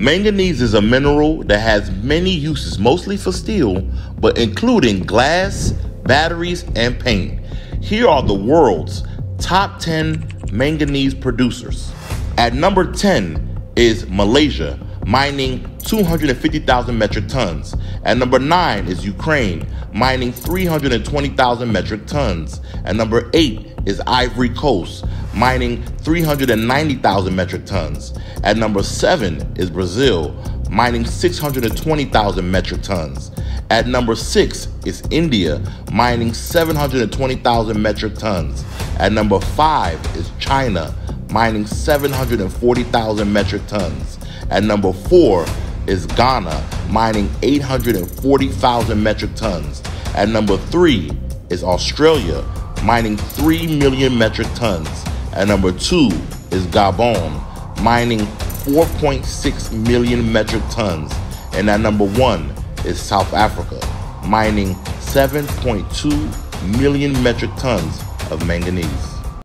Manganese is a mineral that has many uses, mostly for steel, but including glass, batteries, and paint. Here are the world's top 10 manganese producers. At number 10 is Malaysia, mining 250,000 metric tons. At number 9 is Ukraine, mining 320,000 metric tons. At number 8 is Ivory Coast, mining 390,000 metric tons. At number 7 is Brazil, mining 620,000 metric tons. At number 6 is India, mining 720,000 metric tons. At number 5 is China, mining 740,000 metric tons. At number 4 is Ghana, mining 840,000 metric tons. At number 3 is Australia, mining 3 million metric tons. At number 2 is Gabon, mining 4.6 million metric tons. And at number 1 is South Africa, mining 7.2 million metric tons of manganese.